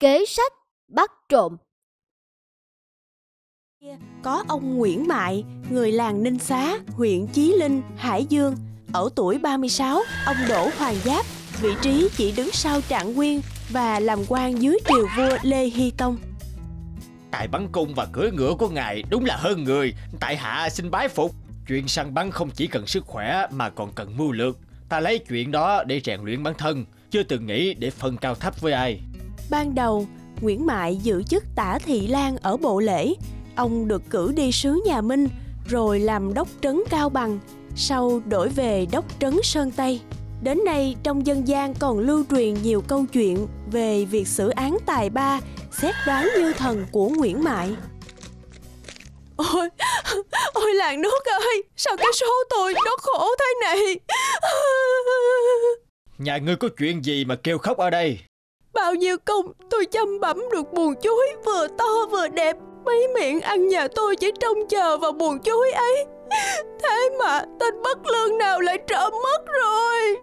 Kế sách bắt trộm. Có ông Nguyễn Mại, người làng Ninh Xá, huyện Chí Linh, Hải Dương. Ở tuổi 36, ông Đỗ Hoàng Giáp, vị trí chỉ đứng sau Trạng Nguyên và làm quan dưới triều vua Lê Hy Tông. Tài bắn cung và cưỡi ngựa của ngài đúng là hơn người. Tại hạ xin bái phục. Chuyện săn bắn không chỉ cần sức khỏe mà còn cần mưu lược. Ta lấy chuyện đó để rèn luyện bản thân Chưa từng nghĩ để phân cao thấp với ai Ban đầu, Nguyễn Mại giữ chức tả thị lang ở bộ lễ. Ông được cử đi sứ nhà Minh, rồi làm đốc trấn Cao Bằng, sau đổi về đốc trấn Sơn Tây. Đến nay, trong dân gian còn lưu truyền nhiều câu chuyện về việc xử án tài ba, xét đoán như thần của Nguyễn Mại. Ôi, ôi làng nước ơi, sao cái số tôi nó khổ thế này? Nhà ngươi có chuyện gì mà kêu khóc ở đây Bao nhiêu công, tôi chăm bẩm được buồn chuối vừa to vừa đẹp. Mấy miệng ăn nhà tôi chỉ trông chờ vào buồn chuối ấy. Thế mà tên bất lương nào lại trộm mất rồi?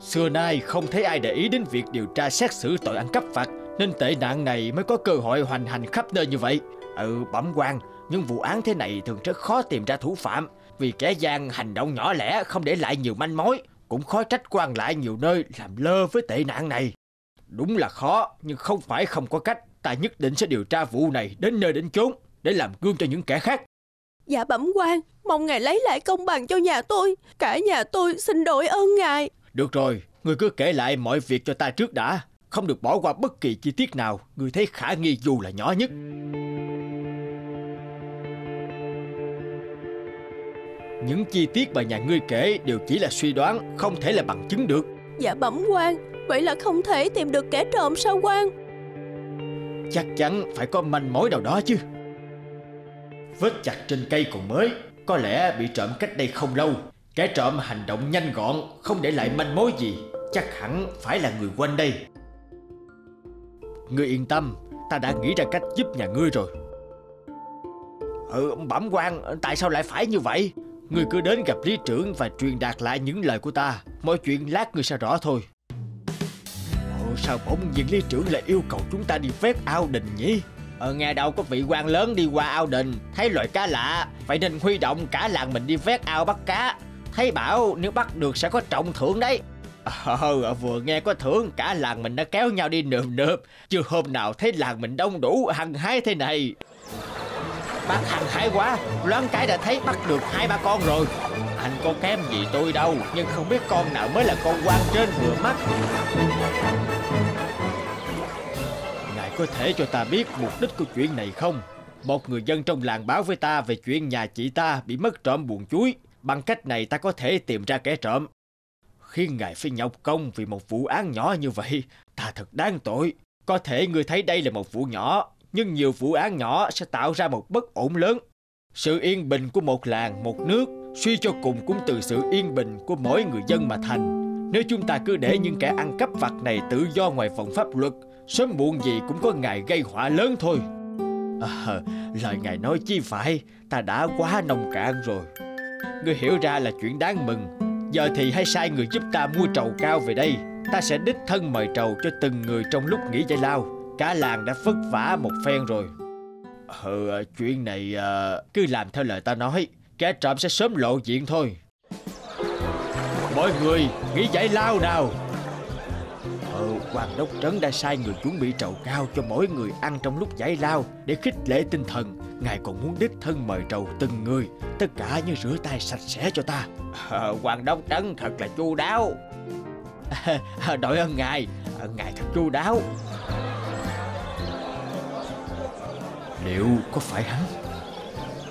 Xưa nay không thấy ai để ý đến việc điều tra xét xử tội ăn cắp vặt, Nên tệ nạn này mới có cơ hội hoành hành khắp nơi như vậy. Ừ bẩm quan Nhưng vụ án thế này thường rất khó tìm ra thủ phạm. Vì kẻ gian hành động nhỏ lẻ không để lại nhiều manh mối, Cũng khó trách quan lại nhiều nơi làm lơ với tệ nạn này. Đúng là khó Nhưng không phải không có cách Ta nhất định sẽ điều tra vụ này đến nơi đến chốn Để làm gương cho những kẻ khác Dạ bẩm quan Mong ngài lấy lại công bằng cho nhà tôi Cả nhà tôi xin đổi ơn ngài Được rồi, người cứ kể lại mọi việc cho ta trước đã. Không được bỏ qua bất kỳ chi tiết nào người thấy khả nghi dù là nhỏ nhất. Những chi tiết mà nhà ngươi kể đều chỉ là suy đoán, không thể là bằng chứng được. Dạ bẩm quan Vậy là không thể tìm được kẻ trộm sao quan Chắc chắn phải có manh mối nào đó chứ. Vết chặt trên cây còn mới, có lẽ bị trộm cách đây không lâu. Kẻ trộm hành động nhanh gọn, không để lại manh mối gì. Chắc hẳn phải là người quanh đây. Ngươi yên tâm, ta đã nghĩ ra cách giúp nhà ngươi rồi. Ừ, bẩm quan, tại sao lại phải như vậy? Ngươi cứ đến gặp lý trưởng và truyền đạt lại những lời của ta. Mọi chuyện lát ngươi sẽ rõ thôi. Ồ, sao bỗng nhiên lý trưởng lại yêu cầu chúng ta đi phép ao đình nhỉ? Ờ, nghe đâu có vị quan lớn đi qua ao đình Thấy loài cá lạ Vậy nên huy động cả làng mình đi vét ao bắt cá Thấy bảo nếu bắt được sẽ có trọng thưởng đấy Ờ, ừ, ờ vừa nghe có thưởng cả làng mình đã kéo nhau đi nườm nượp Chưa hôm nào thấy làng mình đông đủ hăng hái thế này Bắt hăng hái quá Loáng cái đã thấy bắt được hai ba con rồi Anh có kém gì tôi đâu Nhưng không biết con nào mới là con quan trên vừa mắt Ngài có thể cho ta biết mục đích của chuyện này không? Một người dân trong làng báo với ta về chuyện nhà chị ta bị mất trộm buồn chuối. Bằng cách này ta có thể tìm ra kẻ trộm. Khi ngài phải nhọc công vì một vụ án nhỏ như vậy, ta thật đáng tội. Có thể ngươi thấy đây là một vụ nhỏ, nhưng nhiều vụ án nhỏ sẽ tạo ra một bất ổn lớn. Sự yên bình của một làng, một nước, suy cho cùng cũng từ sự yên bình của mỗi người dân mà thành. Nếu chúng ta cứ để những kẻ ăn cắp vặt này tự do ngoài vòng pháp luật, sớm muộn gì cũng có ngày gây họa lớn thôi. À, lời ngài nói chi phải, ta đã quá nông cạn rồi. Ngươi hiểu ra là chuyện đáng mừng. Giờ thì hãy sai người giúp ta mua trầu cao về đây. Ta sẽ đích thân mời trầu cho từng người trong lúc nghỉ giải lao. Cả làng đã vất vả một phen rồi. Ừ, chuyện này à, cứ làm theo lời ta nói. Kẻ trộm sẽ sớm lộ diện thôi. Mọi người nghỉ giải lao nào. Ờ, quan đốc trấn đã sai người chuẩn bị trầu cao cho mỗi người ăn trong lúc giải lao để khích lệ tinh thần. Ngài còn muốn đích thân mời trầu từng người, tất cả như rửa tay sạch sẽ cho ta. Ờ, quan đốc trấn thật là chu đáo. À, đội ơn ngài, à, ngài thật chu đáo. Liệu có phải hắn?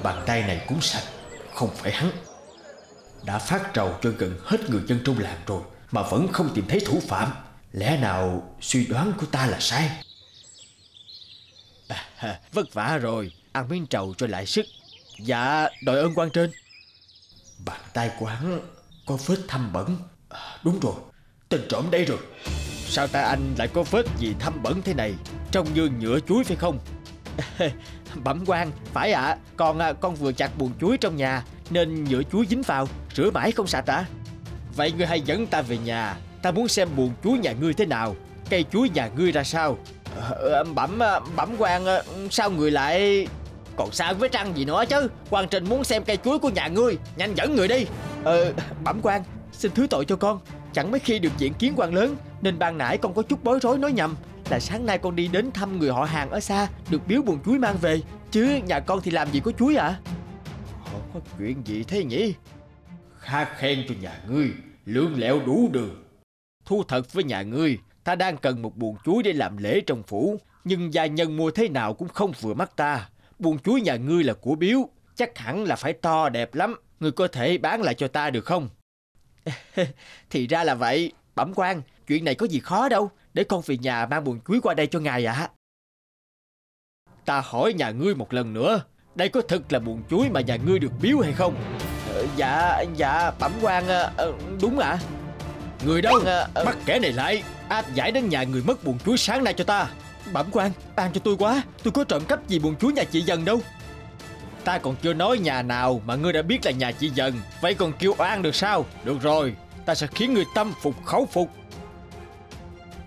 Bàn tay này cũng sạch, không phải hắn. Đã phát trầu cho gần hết người dân trong làng rồi mà vẫn không tìm thấy thủ phạm. Lẽ nào suy đoán của ta là sai? À, vất vả rồi, ăn miếng trầu cho lại sức. Dạ, đội ơn quan trên. Bàn tay của hắn có vết thâm bẩn. À, đúng rồi, tên trộm đây rồi. Sao ta anh lại có vết gì thâm bẩn thế này? Trông như nhựa chuối phải không? Bẩm quan, phải ạ, con à, con vừa chặt buồn chuối trong nhà nên nhựa chuối dính vào, rửa mãi không sạch ạ. Vậy ngươi hãy dẫn ta về nhà, ta muốn xem buồn chuối nhà ngươi thế nào, cây chuối nhà ngươi ra sao. Ờ, ờ, bẩm à, bẩm quan à, sao người lại còn sao với trăng gì nữa chứ? Quan trình muốn xem cây chuối của nhà ngươi nhanh dẫn người đi. Ờ bẩm quan xin thứ tội cho con. Chẳng mấy khi được diện kiến quan lớn nên ban nãy con có chút bối rối nói nhầm là sáng nay con đi đến thăm người họ hàng ở xa được biếu buồn chuối mang về. Chứ nhà con thì làm gì có chuối ạ? À? có chuyện gì thế nhỉ? Khá khen cho nhà ngươi lương lẹo đủ đường. Thu thật với nhà ngươi ta đang cần một buồn chuối để làm lễ trong phủ. Nhưng gia nhân mua thế nào cũng không vừa mắt ta. Buồn chuối nhà ngươi là của biếu chắc hẳn là phải to đẹp lắm. Ngươi có thể bán lại cho ta được không? Thì ra là vậy bẩm quan chuyện này có gì khó đâu. Để con về nhà mang buồn chuối qua đây cho ngài ạ. Ta hỏi nhà ngươi một lần nữa. Đây có thực là buồn chuối mà nhà ngươi được biếu hay không? Ờ, dạ dạ bẩm quan ờ, ờ, đúng ạ. Người đâu? Bắt kẻ này lại. Áp giải đến nhà người mất buồn chuối sáng nay cho ta. Bẩm quan ban cho tôi quá. Tôi có trộm cắp gì buồn chuối nhà chị dần đâu. Ta còn chưa nói nhà nào mà ngươi đã biết là nhà chị dần. Vậy còn kêu oan được sao? Được rồi ta sẽ khiến người tâm phục khẩu phục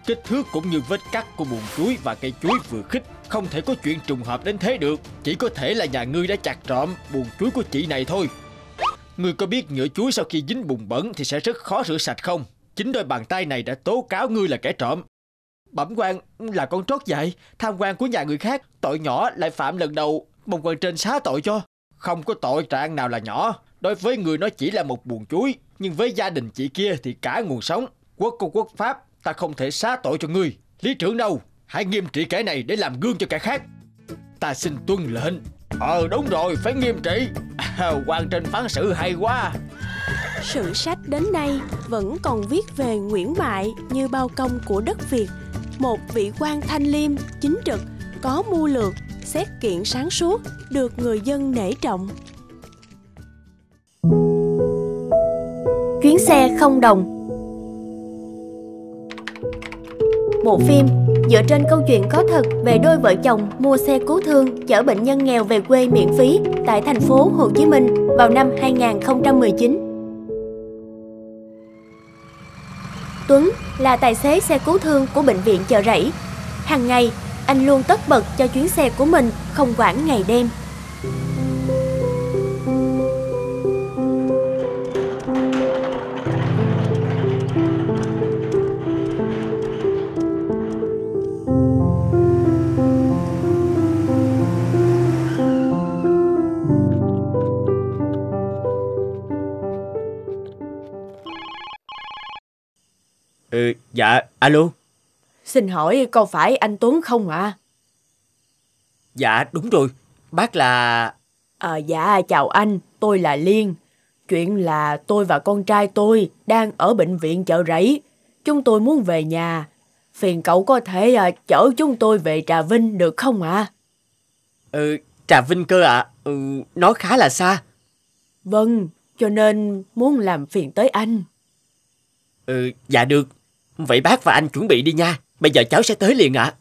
kích thước cũng như vết cắt của buồn chuối và cây chuối vừa khích. Không thể có chuyện trùng hợp đến thế được. Chỉ có thể là nhà ngươi đã chặt trộm buồn chuối của chị này thôi. Ngươi có biết nhựa chuối sau khi dính bùn bẩn thì sẽ rất khó rửa sạch không? Chính đôi bàn tay này đã tố cáo ngươi là kẻ trộm. Bẩm quan là con trót dạy, tham quan của nhà người khác, tội nhỏ lại phạm lần đầu. Mong quan trên xá tội cho. Không có tội trạng nào là nhỏ. Đối với người nó chỉ là một buồn chuối, nhưng với gia đình chị kia thì cả nguồn sống. Quốc công quốc pháp ta không thể xá tội cho ngươi. Lý trưởng đâu? Hãy nghiêm trị kẻ này để làm gương cho kẻ khác. Ta xin tuân lệnh. Ờ đúng rồi phải nghiêm trị. À, quan trên phán xử hay quá. Sử sách đến nay vẫn còn viết về Nguyễn Mại như bao công của đất Việt, một vị quan thanh liêm, chính trực, có mưu lược, xét kiện sáng suốt, được người dân nể trọng. Chuyến xe không đồng Bộ phim dựa trên câu chuyện có thật về đôi vợ chồng mua xe cứu thương chở bệnh nhân nghèo về quê miễn phí tại thành phố Hồ Chí Minh vào năm 2019. Tuấn là tài xế xe cứu thương của bệnh viện chợ rẫy. Hàng ngày, anh luôn tất bật cho chuyến xe của mình không quản ngày đêm. Dạ alo Xin hỏi có phải anh Tuấn không ạ? dạ đúng rồi bác là À? dạ chào anh, tôi là Liên. Chuyện là tôi và con trai tôi đang ở bệnh viện chợ rẫy. Chúng tôi muốn về nhà. Phiền cậu có thể à, chở chúng tôi về Trà Vinh được không ạ? ừ trà vinh cơ ạ ừ, nó khá là xa Vâng, cho nên muốn làm phiền tới anh. ừ dạ được vậy bác và anh chuẩn bị đi nha bây giờ cháu sẽ tới liền ạ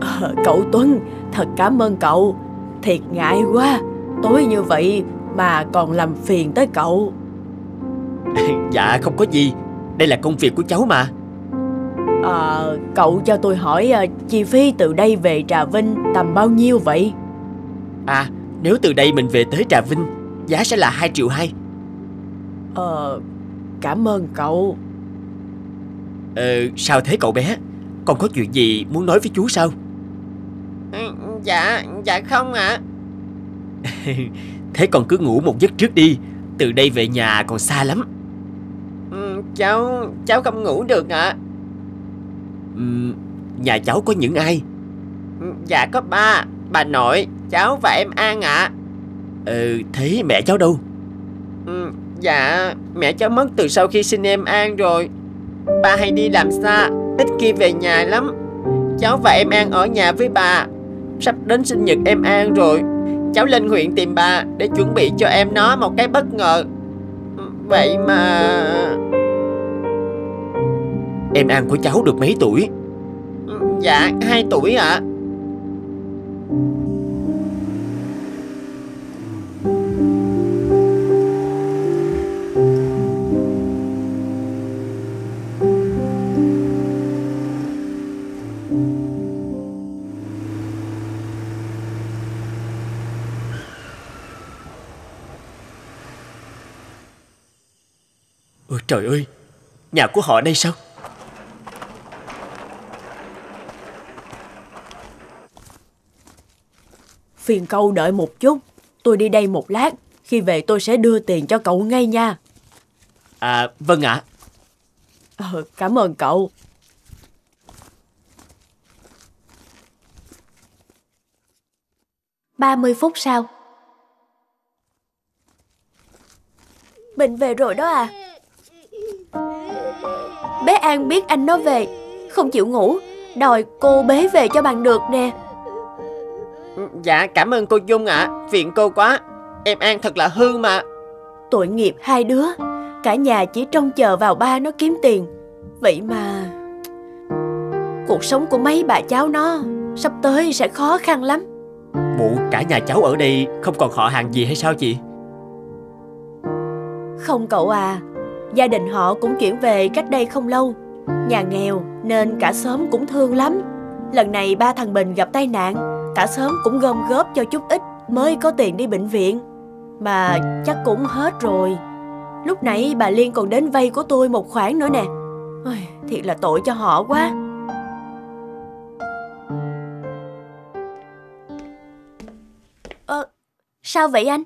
Ờ, cậu Tuấn, thật cảm ơn cậu. Thiệt ngại quá, tối như vậy mà còn làm phiền tới cậu. dạ không có gì đây là công việc của cháu mà À, cậu cho tôi hỏi à, chi phí từ đây về Trà Vinh tầm bao nhiêu vậy? à nếu từ đây mình về tới trà vinh giá sẽ là 2 triệu hai Ờ, cảm ơn cậu. ờ sao thế cậu bé còn có chuyện gì muốn nói với chú sao Dạ, dạ không ạ. thế còn cứ ngủ một giấc trước đi từ đây về nhà còn xa lắm Ừ, cháu, cháu không ngủ được ạ. Ừm, nhà cháu có những ai Ừ, Dạ có ba, bà nội, cháu và em An ạ. ờ thế mẹ cháu đâu Ừ, Dạ, mẹ cháu mất từ sau khi sinh em An rồi. Ba hay đi làm xa, ít khi về nhà lắm. Cháu và em An ở nhà với bà. Sắp đến sinh nhật em An rồi. Cháu lên huyện tìm bà để chuẩn bị cho em nó một cái bất ngờ. Ừ, Vậy mà... em an của cháu được mấy tuổi Ừ, Dạ, 2 tuổi ạ. Ôi trời ơi Nhà của họ đây sao Phiền cậu đợi một chút. Tôi đi đây một lát. Khi về tôi sẽ đưa tiền cho cậu ngay nha. À vâng ạ Ờ, cảm ơn cậu. Ba mươi phút sau Bình về rồi đó à Bé An biết anh nó về. Không chịu ngủ Đòi cô bế về cho bằng được nè. Dạ cảm ơn cô Dung ạ. Phiền cô quá. Em An thật là hư mà. Tội nghiệp hai đứa. Cả nhà chỉ trông chờ vào ba nó kiếm tiền. Vậy mà Cuộc sống của mấy bà cháu nó Sắp tới sẽ khó khăn lắm. Bộ cả nhà cháu ở đây Không còn họ hàng gì hay sao chị? Không cậu à Gia đình họ cũng chuyển về cách đây không lâu. Nhà nghèo nên cả xóm cũng thương lắm. Lần này ba thằng Bình gặp tai nạn Cả xóm cũng gom góp cho chút ít Mới có tiền đi bệnh viện. Mà chắc cũng hết rồi. Lúc nãy bà Liên còn đến vay của tôi một khoản nữa nè. Ôi, Thiệt là tội cho họ quá. Ờ, sao vậy anh?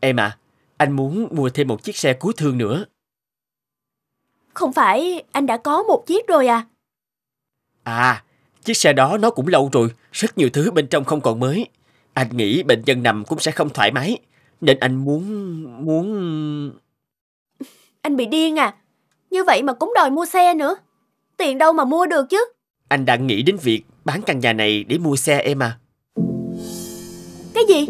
Em à Anh muốn mua thêm một chiếc xe cứu thương nữa Không phải anh đã có một chiếc rồi à? À Chiếc xe đó nó cũng lâu rồi Rất nhiều thứ bên trong không còn mới Anh nghĩ bệnh nhân nằm cũng sẽ không thoải mái Nên anh muốn Muốn Anh bị điên à? Như vậy mà cũng đòi mua xe nữa. Tiền đâu mà mua được chứ? Anh đang nghĩ đến việc bán căn nhà này để mua xe em à Cái gì?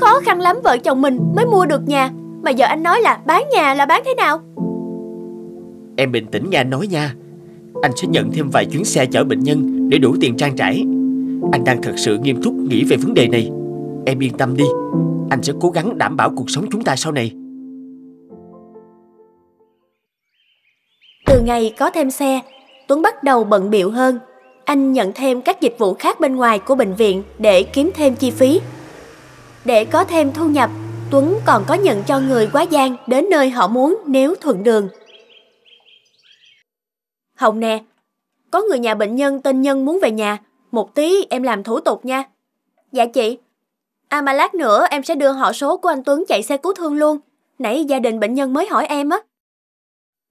Khó khăn lắm vợ chồng mình mới mua được nhà. Mà giờ anh nói là bán nhà là bán thế nào? Em bình tĩnh nghe anh nói nha Anh sẽ nhận thêm vài chuyến xe chở bệnh nhân Để đủ tiền trang trải Anh đang thật sự nghiêm túc nghĩ về vấn đề này Em yên tâm đi Anh sẽ cố gắng đảm bảo cuộc sống chúng ta sau này Từ ngày có thêm xe, Tuấn bắt đầu bận biệu hơn. Anh nhận thêm các dịch vụ khác bên ngoài của bệnh viện để kiếm thêm chi phí. Để có thêm thu nhập, Tuấn còn có nhận cho người quá giang đến nơi họ muốn nếu thuận đường. Hồng nè, có người nhà bệnh nhân tên Nhân muốn về nhà, một tí em làm thủ tục nha. Dạ chị. À mà lát nữa em sẽ đưa họ số của anh Tuấn chạy xe cứu thương luôn. Nãy gia đình bệnh nhân mới hỏi em á.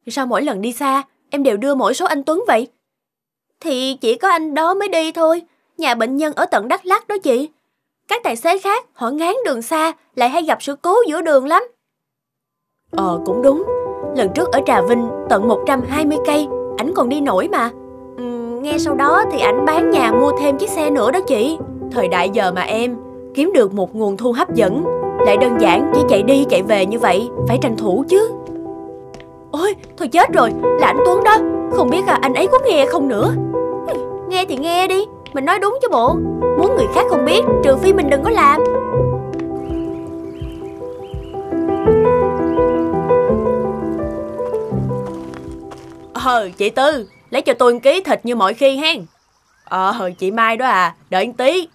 Sao mỗi lần đi xa, em đều đưa mỗi số anh Tuấn vậy? Thì chỉ có anh đó mới đi thôi. Nhà bệnh nhân ở tận Đắk Lắk đó chị. Các tài xế khác, họ ngán đường xa, lại hay gặp sự cố giữa đường lắm. Ờ, cũng đúng. Lần trước ở Trà Vinh, tận 120 cây, ảnh còn đi nổi mà. ừ, nghe sau đó thì ảnh bán nhà mua thêm chiếc xe nữa đó chị. Thời đại giờ mà em, kiếm được một nguồn thu hấp dẫn, lại đơn giản chỉ chạy đi chạy về như vậy, phải tranh thủ chứ. Ôi, thôi chết rồi, là anh Tuấn đó Không biết là anh ấy có nghe không nữa Nghe thì nghe đi Mình nói đúng chứ bộ Muốn người khác không biết, trừ phi mình đừng có làm Ờ, chị Tư, lấy cho tôi ký thịt như mọi khi hen. Ờ, chị Mai đó à, đợi tí.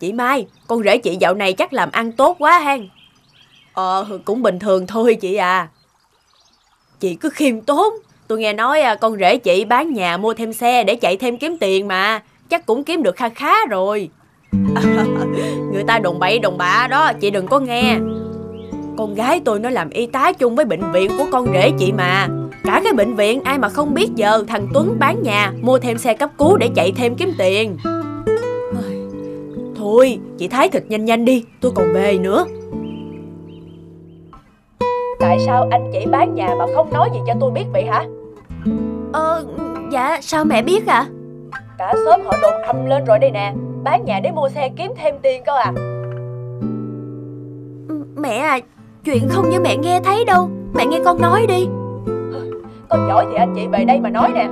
Chị Mai, con rể chị dạo này chắc làm ăn tốt quá hen. Ờ, cũng bình thường thôi chị à. Chị cứ khiêm tốn. Tôi nghe nói à, con rể chị bán nhà mua thêm xe để chạy thêm kiếm tiền mà. Chắc cũng kiếm được kha khá rồi. người ta đồn bậy đồn bạ đó, chị đừng có nghe. Con gái tôi nó làm y tá chung với bệnh viện của con rể chị mà. Cả cái bệnh viện ai mà không biết giờ thằng Tuấn bán nhà mua thêm xe cấp cứu để chạy thêm kiếm tiền. Ôi, Thôi, chị thái thịt nhanh nhanh đi, tôi còn về nữa. Tại sao anh chỉ bán nhà mà không nói gì cho tôi biết vậy hả? Ờ, dạ, sao mẹ biết ạ? Cả xóm họ đồn âm lên rồi đây nè, bán nhà để mua xe kiếm thêm tiền cơ à. Mẹ à, chuyện không như mẹ nghe thấy đâu. Mẹ nghe con nói đi. Con giỏi thì anh chị về đây mà nói nè.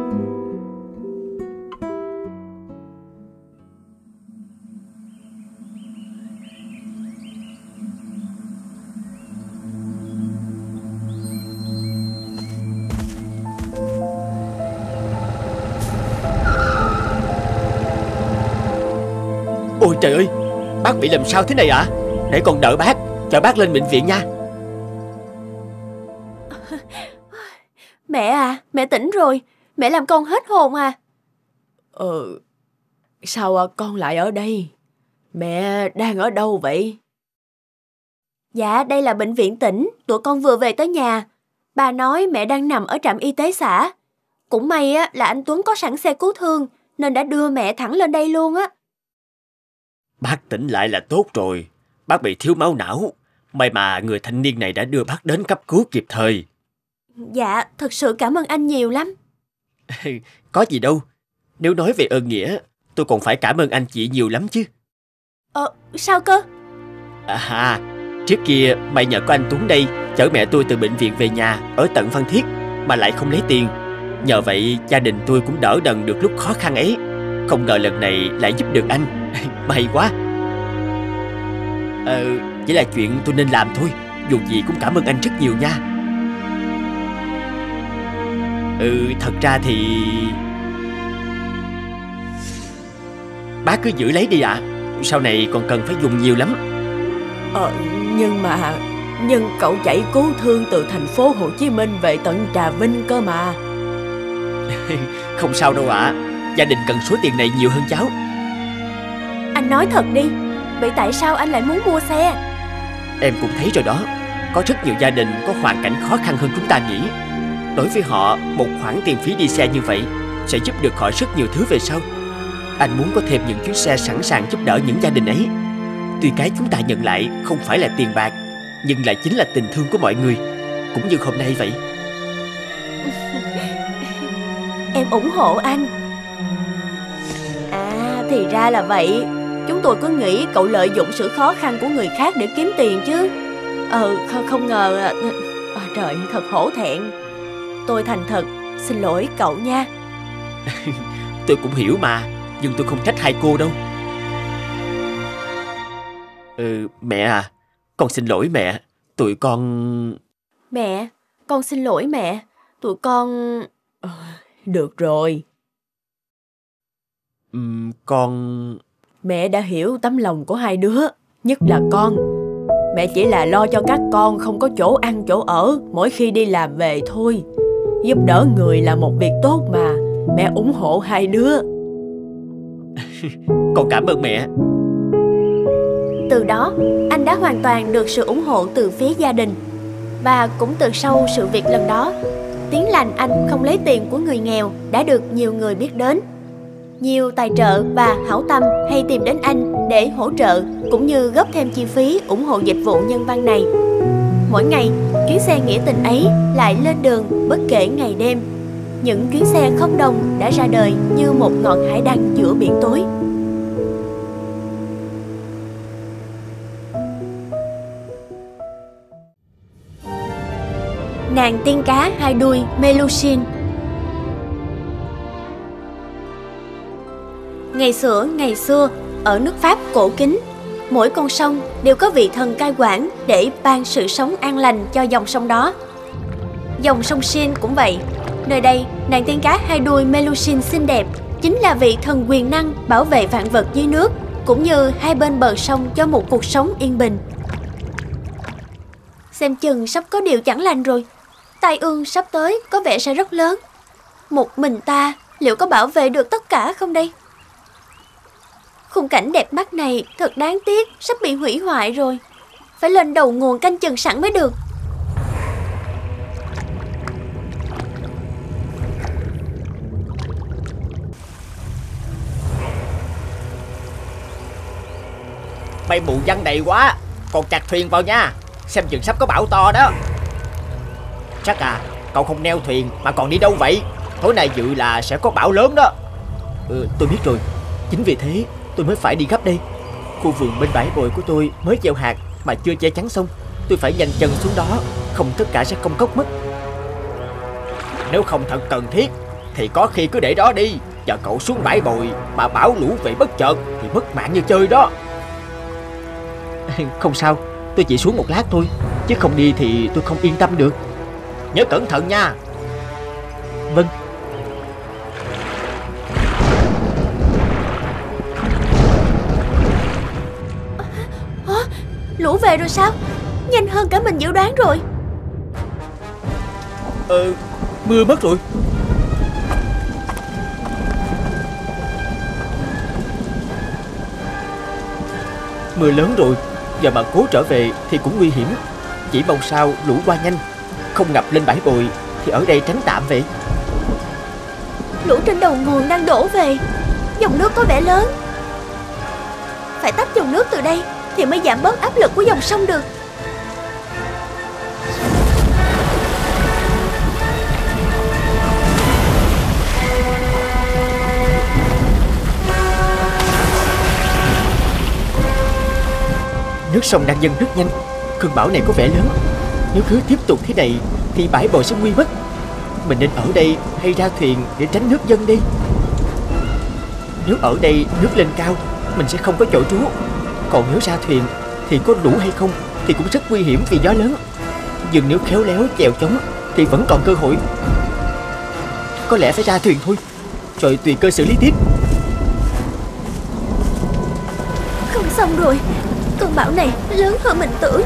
Ôi trời ơi Bác bị làm sao thế này ạ? Để con đỡ bác Cho bác lên bệnh viện nha Mẹ à, tỉnh rồi. Mẹ làm con hết hồn à. Ừ, sao con lại ở đây? Mẹ đang ở đâu vậy? Dạ, đây là bệnh viện tỉnh, tụi con vừa về tới nhà. Bà nói mẹ đang nằm ở trạm y tế xã. Cũng may á là anh Tuấn có sẵn xe cứu thương, nên đã đưa mẹ thẳng lên đây luôn á. Bác tỉnh lại là tốt rồi. Bác bị thiếu máu não. May mà người thanh niên này đã đưa bác đến cấp cứu kịp thời. Dạ, thật sự cảm ơn anh nhiều lắm. Có gì đâu. Nếu nói về ơn nghĩa, tôi còn phải cảm ơn anh chị nhiều lắm chứ. Ờ, sao cơ? À, trước kia mày nhờ có anh Tuấn đây chở mẹ tôi từ bệnh viện về nhà ở tận Phan Thiết mà lại không lấy tiền. Nhờ vậy gia đình tôi cũng đỡ đần được lúc khó khăn ấy. Không ngờ lần này lại giúp được anh. May quá. Ờ, chỉ là chuyện tôi nên làm thôi. Dù gì cũng cảm ơn anh rất nhiều nha. Ừ, thật ra thì... Bác cứ giữ lấy đi ạ. Sau này còn cần phải dùng nhiều lắm. Ờ, nhưng mà nhưng cậu chạy cứu thương từ thành phố Hồ Chí Minh về tận Trà Vinh cơ mà. Không sao đâu ạ. Gia đình cần số tiền này nhiều hơn cháu. Anh nói thật đi, vậy tại sao anh lại muốn mua xe? Em cũng thấy rồi đó. Có rất nhiều gia đình có hoàn cảnh khó khăn hơn chúng ta nghĩ. Đối với họ, một khoản tiền phí đi xe như vậy sẽ giúp được họ rất nhiều thứ về sau. Anh muốn có thêm những chuyến xe sẵn sàng giúp đỡ những gia đình ấy. Tuy cái chúng ta nhận lại không phải là tiền bạc, nhưng lại chính là tình thương của mọi người, cũng như hôm nay vậy. Em ủng hộ anh. À, thì ra là vậy. Chúng tôi cứ nghĩ cậu lợi dụng sự khó khăn của người khác để kiếm tiền chứ. Ờ, không, ngờ... À, à, trời, thật hổ thẹn. Tôi thành thật, xin lỗi cậu nha. Tôi cũng hiểu mà, nhưng tôi không trách hai cô đâu. Ừ, mẹ à, con xin lỗi mẹ. Tụi con... Mẹ, con xin lỗi mẹ. Tụi con... Được rồi, ừm, con... mẹ đã hiểu tấm lòng của hai đứa, nhất là con. Mẹ chỉ là lo cho các con không có chỗ ăn chỗ ở mỗi khi đi làm về thôi. Giúp đỡ người là một việc tốt mà, mẹ ủng hộ hai đứa. Con cảm ơn mẹ. Từ đó, anh đã hoàn toàn được sự ủng hộ từ phía gia đình. Và cũng từ sau sự việc lần đó, tiếng lành anh không lấy tiền của người nghèo đã được nhiều người biết đến. Nhiều tài trợ và hảo tâm hay tìm đến anh để hỗ trợ cũng như góp thêm chi phí ủng hộ dịch vụ nhân văn này. Mỗi ngày, chuyến xe nghĩa tình ấy lại lên đường bất kể ngày đêm. Những chuyến xe không đồng đã ra đời như một ngọn hải đăng giữa biển tối. Nàng tiên cá hai đuôi Melusine Ngày xưa, ngày xưa, ở nước Pháp cổ kính, mỗi con sông đều có vị thần cai quản để ban sự sống an lành cho dòng sông đó. Dòng sông Shin cũng vậy. Nơi đây, nàng tiên cá hai đuôi Melusin xinh đẹp chính là vị thần quyền năng bảo vệ vạn vật dưới nước, cũng như hai bên bờ sông cho một cuộc sống yên bình. Xem chừng sắp có điều chẳng lành rồi. Tai ương sắp tới có vẻ sẽ rất lớn. Một mình ta liệu có bảo vệ được tất cả không đây? Khung cảnh đẹp mắt này thật đáng tiếc sắp bị hủy hoại rồi. Phải lên đầu nguồn canh chừng sẵn mới được. Mây mù văng đầy quá. Còn chặt thuyền vào nha. Xem chừng sắp có bão to đó. Chắc à, cậu không neo thuyền mà còn đi đâu vậy? Tối nay dự là sẽ có bão lớn đó. Ừ, tôi biết rồi. Chính vì thế tôi mới phải đi gấp đây. Khu vườn bên bãi bồi của tôi mới gieo hạt mà chưa che chắn xong. Tôi phải nhanh chân xuống đó, không tất cả sẽ công cốc mất. Nếu không thật cần thiết thì có khi cứ để đó đi. Chờ cậu xuống bãi bồi mà bão lũ về bất chợt thì mất mạng như chơi đó. Không sao, tôi chỉ xuống một lát thôi. Chứ không đi thì tôi không yên tâm được. Nhớ cẩn thận nha. Vâng. Về rồi sao? Nhanh hơn cả mình dự đoán rồi. Ừ, Mưa mất rồi. Mưa lớn rồi Giờ mà cố trở về thì cũng nguy hiểm. Chỉ mong sao lũ qua nhanh Không ngập lên bãi bồi Thì ở đây tránh tạm vậy Lũ trên đầu nguồn đang đổ về. Dòng nước có vẻ lớn. Phải tách dòng nước từ đây thì mới giảm bớt áp lực của dòng sông được. Nước sông đang dâng rất nhanh. Cơn bão này có vẻ lớn. Nếu cứ tiếp tục thế này, Thì bãi bồi sẽ nguy mất Mình nên ở đây hay ra thuyền để tránh nước dâng đi? Nếu ở đây nước lên cao, Mình sẽ không có chỗ trú. Còn nếu ra thuyền Thì có đủ hay không Thì cũng rất nguy hiểm vì gió lớn. Nhưng nếu khéo léo chèo chống Thì vẫn còn cơ hội. Có lẽ phải ra thuyền thôi. Rồi tùy cơ xử lý tiếp. Không xong rồi. Cơn bão này, lớn hơn mình tưởng.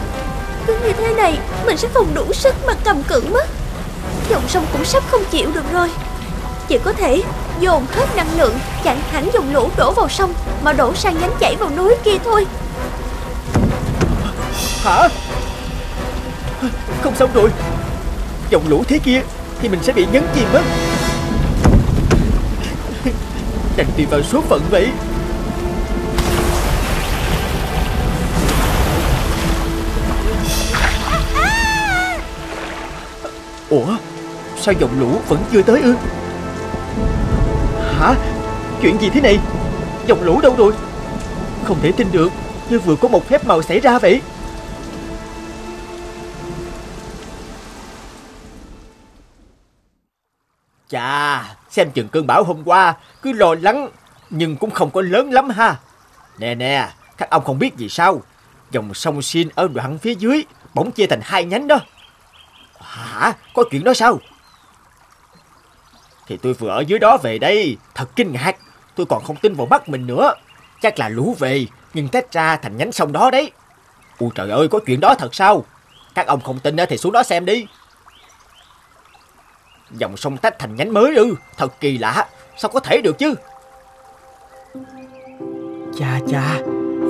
Cứ như thế này, Mình sẽ không đủ sức mà cầm cự mất. Dòng sông cũng sắp không chịu được rồi. Chỉ có thể dồn hết năng lượng, chẳng hẳn dòng lũ đổ vào sông, Mà đổ sang nhánh chảy vào núi kia thôi. Hả? Không xong rồi. Dòng lũ thế kia Thì mình sẽ bị nhấn chìm mất Đành tùy vào số phận vậy. Ủa? Sao dòng lũ vẫn chưa tới ư? Hả? Chuyện gì thế này? Dòng lũ đâu rồi? Không thể tin được, Như vừa có một phép màu xảy ra vậy. Chà, Xem chừng cơn bão hôm qua, Cứ lo lắng, Nhưng cũng không có lớn lắm ha. Nè nè, Các ông không biết gì sao? Dòng sông Sin ở đoạn phía dưới, Bỗng chia thành hai nhánh đó. Hả? Có chuyện đó sao? Thì tôi vừa ở dưới đó về đây. Thật kinh ngạc. Tôi còn không tin vào mắt mình nữa. Chắc là lũ về. Nhưng tách ra thành nhánh sông đó đấy. Ôi trời ơi, có chuyện đó thật sao? Các ông không tin thì xuống đó xem đi. Dòng sông tách thành nhánh mới ư? Thật kỳ lạ. Sao có thể được chứ? Cha cha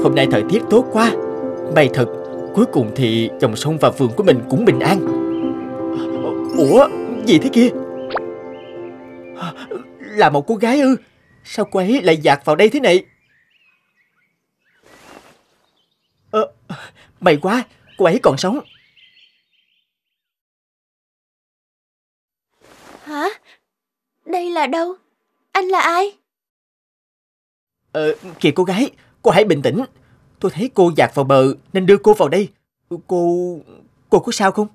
Hôm nay thời tiết tốt quá. May thật, Cuối cùng thì dòng sông và vườn của mình cũng bình an. Ủa, gì thế kia? Là một cô gái ư Sao cô ấy lại dạt vào đây thế này Ờ May quá Cô ấy còn sống Hả? Đây là đâu? Anh là ai? Ờ kìa cô gái Cô hãy bình tĩnh Tôi thấy cô dạt vào bờ Nên đưa cô vào đây Cô... Cô có sao không?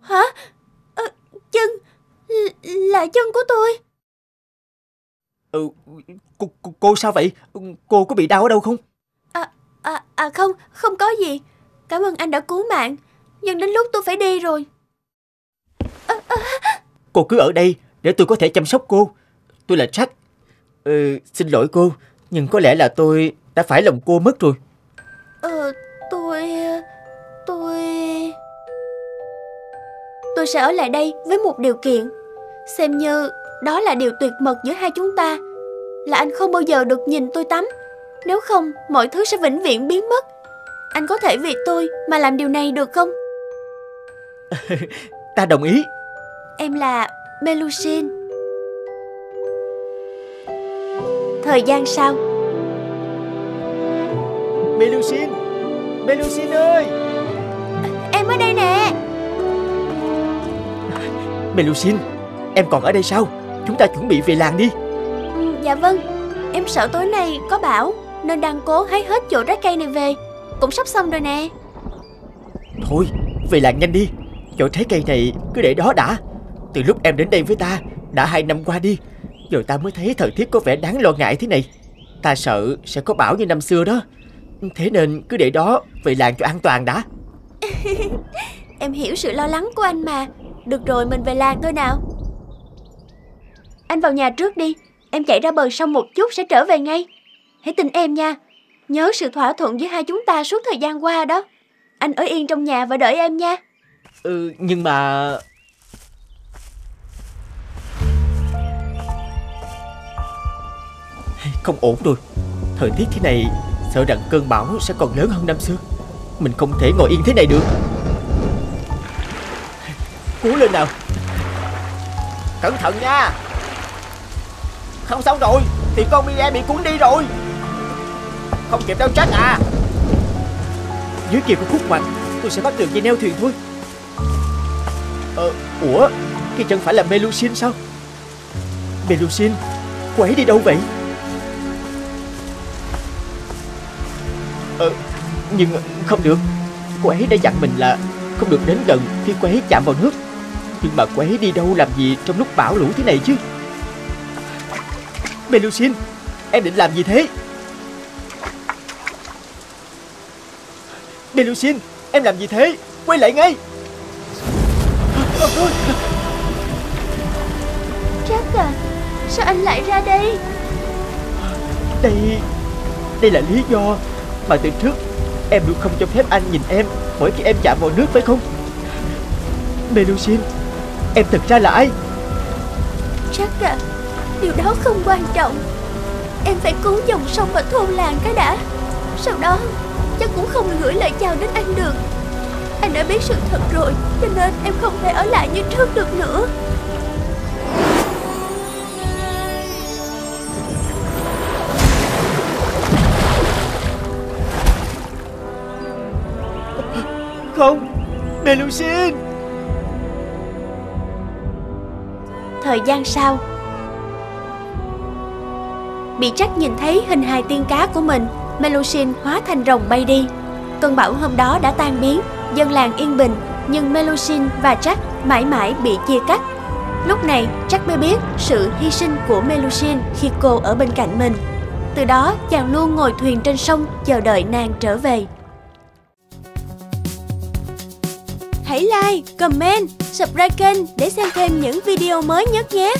Hả? Ờ, chân L- Là chân của tôi Ừ, cô, cô, cô sao vậy? Cô có bị đau ở đâu không? À, à, à không, không có gì Cảm ơn anh đã cứu mạng Nhưng đến lúc tôi phải đi rồi Cô cứ ở đây để tôi có thể chăm sóc cô. Tôi là Jack. Ừ, xin lỗi cô, nhưng có lẽ là tôi đã phải lòng cô mất rồi. Ờ, tôi... Tôi... Tôi sẽ ở lại đây với một điều kiện Xem như đó là điều tuyệt mật giữa hai chúng ta Là anh không bao giờ được nhìn tôi tắm Nếu không, mọi thứ sẽ vĩnh viễn biến mất Anh có thể vì tôi mà làm điều này được không? Ta đồng ý. Em là Melusine Thời gian sau Melusine! Melusine ơi! Em ở đây nè Melusine, em còn ở đây sao? Chúng ta chuẩn bị về làng đi. ừ, Dạ vâng Em sợ tối nay có bão Nên đang cố hái hết chỗ trái cây này về Cũng sắp xong rồi nè Thôi, về làng nhanh đi. Chỗ trái cây này cứ để đó đã. Từ lúc em đến đây với ta, đã hai năm qua đi. Giờ ta mới thấy thời tiết có vẻ đáng lo ngại thế này. Ta sợ sẽ có bão như năm xưa đó. Thế nên cứ để đó về làng cho an toàn đã. Em hiểu sự lo lắng của anh mà Được rồi mình về làng thôi nào anh vào nhà trước đi, em chạy ra bờ sông một chút sẽ trở về ngay. Hãy tin em nha, nhớ sự thỏa thuận giữa hai chúng ta suốt thời gian qua đó. Anh ở yên trong nhà và đợi em nha. Ừ, nhưng mà... Không ổn rồi. Thời tiết thế này Sợ rằng cơn bão sẽ còn lớn hơn năm xưa. Mình không thể ngồi yên thế này được. Cú lên nào. Cẩn thận nha. Không xong rồi, Thì con Mie bị cuốn đi rồi. Không kịp đâu trách à. Dưới kia có khúc mạnh Tôi sẽ bắt được dây neo thuyền thôi. Ờ Ủa Cái chân phải là Melusin sao? Melusin Cô ấy đi đâu vậy? Ờ Nhưng không được. Cô ấy đã dặn mình là Không được đến gần khi cô ấy chạm vào nước. Nhưng mà cô ấy đi đâu làm gì Trong lúc bão lũ thế này chứ? Melusin Em định làm gì thế? Melusin Em làm gì thế? Quay lại ngay. Jack à Sao anh lại ra đây? Đây Đây là lý do Mà từ trước Em luôn không cho phép anh nhìn em Mỗi khi em chạm vào nước phải không? Melusin Em thật ra là ai? Jack à Điều đó không quan trọng. Em phải cứu dòng sông và thôn làng cái đã. Sau đó Chắc cũng không gửi lời chào đến anh được. Anh đã biết sự thật rồi Cho nên em không thể ở lại như trước được nữa. Không Melusin Thời gian sau Bị Jack nhìn thấy hình hài tiên cá của mình Melusin hóa thành rồng bay đi. Cơn bão hôm đó đã tan biến Dân làng yên bình Nhưng Melusin và Jack mãi mãi bị chia cắt. Lúc này Jack mới biết sự hy sinh của Melusin khi cô ở bên cạnh mình. Từ đó chàng luôn ngồi thuyền trên sông chờ đợi nàng trở về. Hãy like, comment, subscribe kênh để xem thêm những video mới nhất nhé!